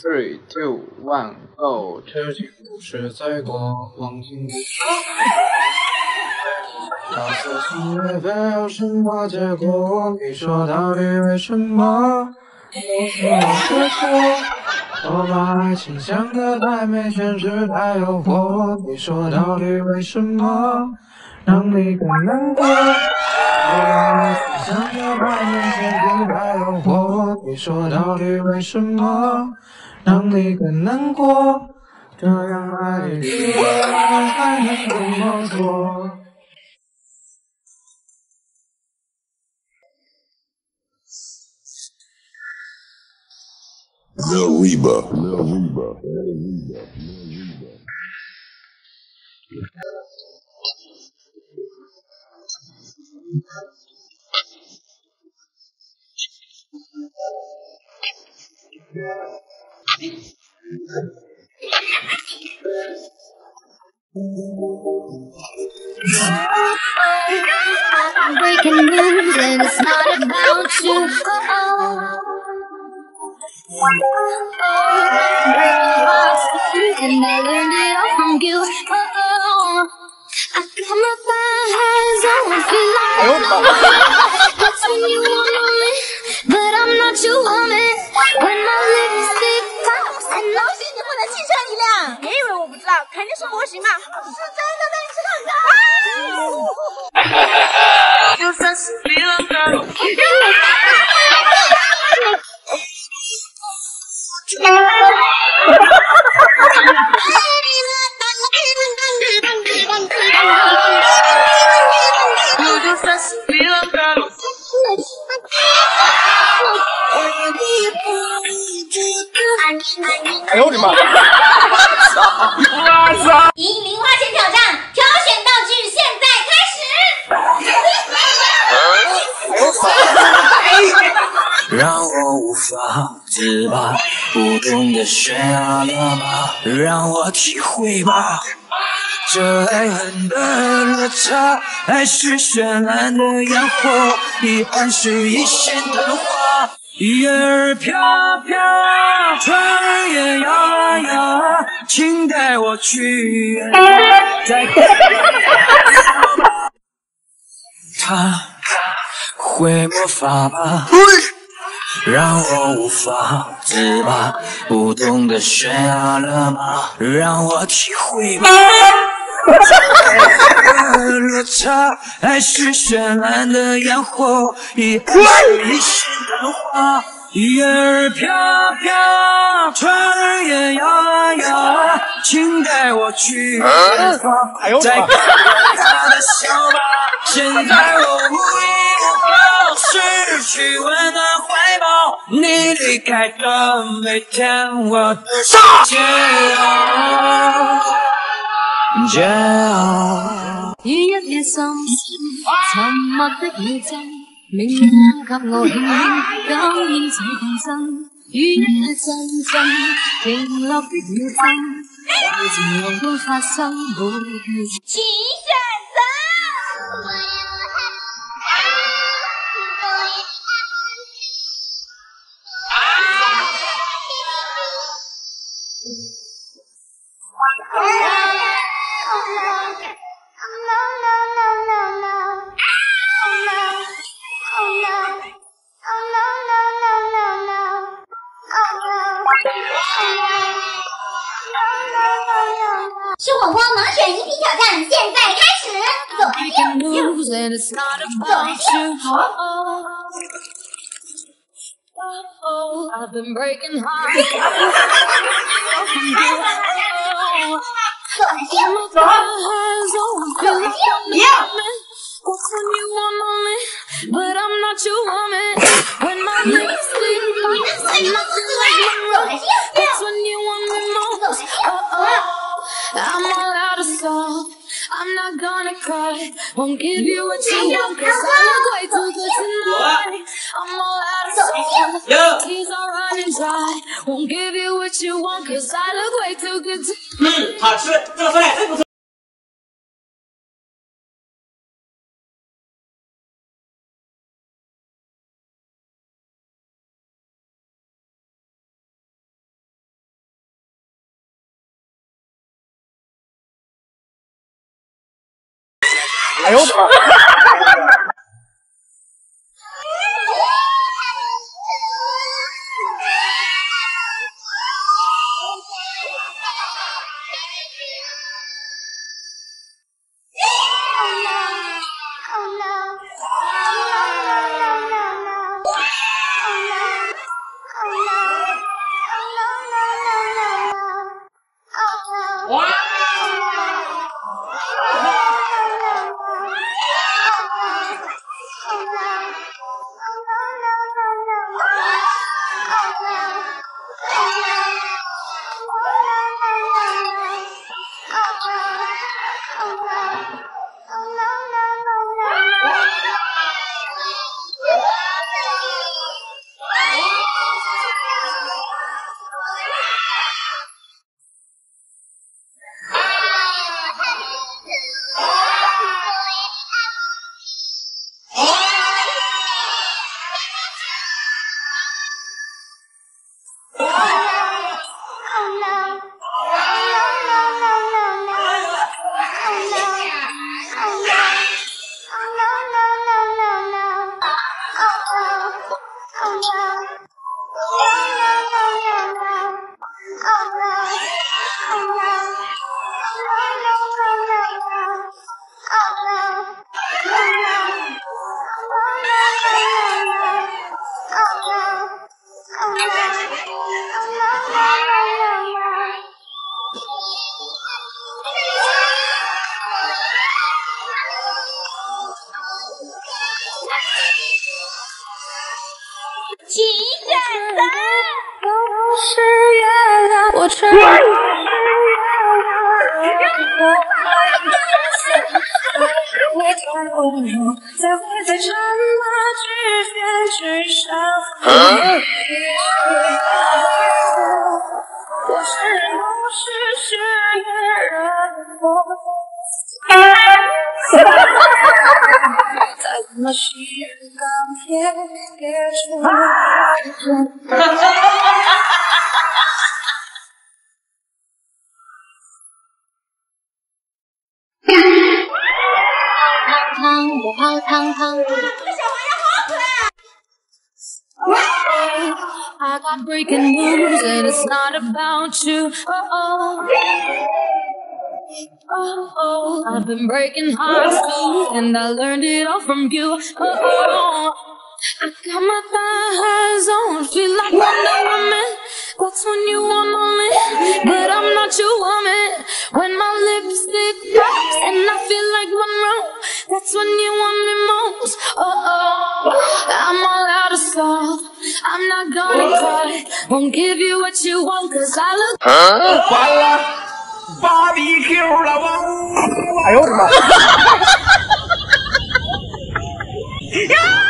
Three, two, one, go！痴情不是罪过，忘情不是罪过。傻子相非要什么结果？你说到底为什么都是我的错？我把爱情想得太美，现实太诱惑。你说到底为什么让你更难过？我把爱情想得太美，现实太诱惑。你说到底为什么？让你更难过，这样爱你，我还能怎么做？I'm breaking news and it's not about you. Oh, oh. And I learned it all from you. Oh, I got my thighs on, feel like That's when you want. 肯定是模型嘛，是真的，带你去看看。哈哈哈哈哈哈！哎呦我的妈！赢零花钱挑战，挑选道具，现在开始。让我无法自拔，不懂得悬崖勒马，让我体会吧，这爱恨的落差，爱是绚烂的烟火，遗憾是一线的花，叶儿飘飘，船儿也摇啊摇。请带我去远方，在黑夜。他他会魔法吧？让我无法自拔，不懂得悬崖勒马，让我体会吧。爱的落差，爱是绚烂的烟火，一瞬一瞬昙花。云儿飘飘，船儿也摇啊摇，请带我去远方，再看看他的笑吧。现在我无依无靠，失去温暖怀抱，你离开的每天我都煎熬，煎熬。雨一夜深沉默的宇宙，明月。给我永远，感天似共生，雨也阵阵，停落的秒针，爱情又发生。每夜。吃火锅盲选饮品挑战，现在开始。左右 news and it's not about That's when you want me most. Oh, oh. I'm all out of salt. I'm not gonna cry. Won't give you what you want, cause I look way too good tonight. I'm all out of salt. Tears are running dry. Won't give you what you want, cause I look way too good tonight. 嗯，好吃，这个酸奶真不错。 哎呦妈！Oh, 穿越了，我太温柔，再会在刹那之间只剩余寂寞。陌生人都是失约的我再怎么如钢铁，也成汤，我泡汤汤。这个小玩意好可爱。 I got breaking news and it's not about you. Oh, oh, oh. I've been breaking hearts too, and I learned it all from you. Oh, I got my thighs on, feel like Wonder Woman. That's when you want when you want me most. Oh oh, I'm all out of salt. I'm not gonna cry. Won't give you what you want, cause I look. Huh? Bala, barbecue,